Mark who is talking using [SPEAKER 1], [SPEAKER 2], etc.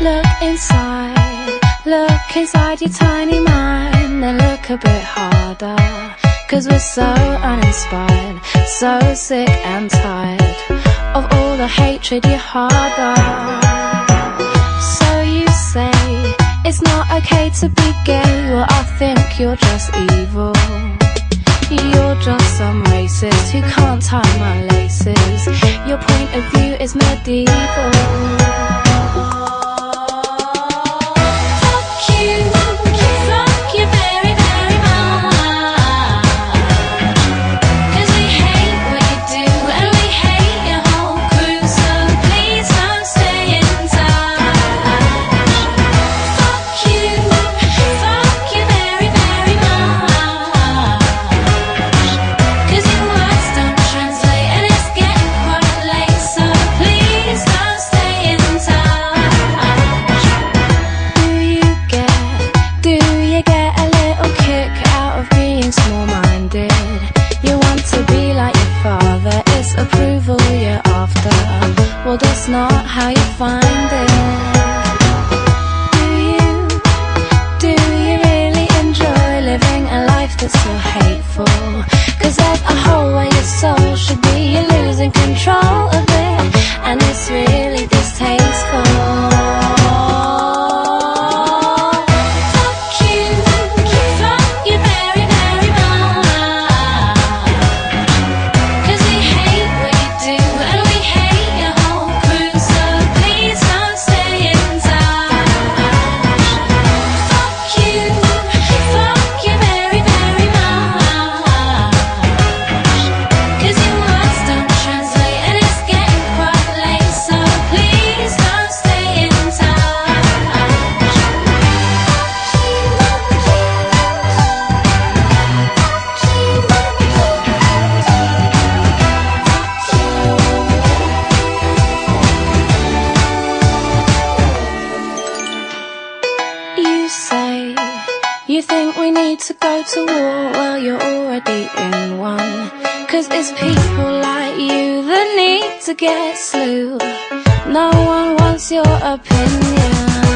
[SPEAKER 1] Look inside, look inside your tiny mind. Then look a bit harder Cause we're so uninspired So sick and tired Of all the hatred you harbor So you say It's not okay to be gay. Well I think you're just evil. You're just some racist who can't tie my laces. Your point of view is medieval Well, that's not how you find it. To go to war Well, you're already in one. Cause it's people like you that need to get slew. No one wants your opinion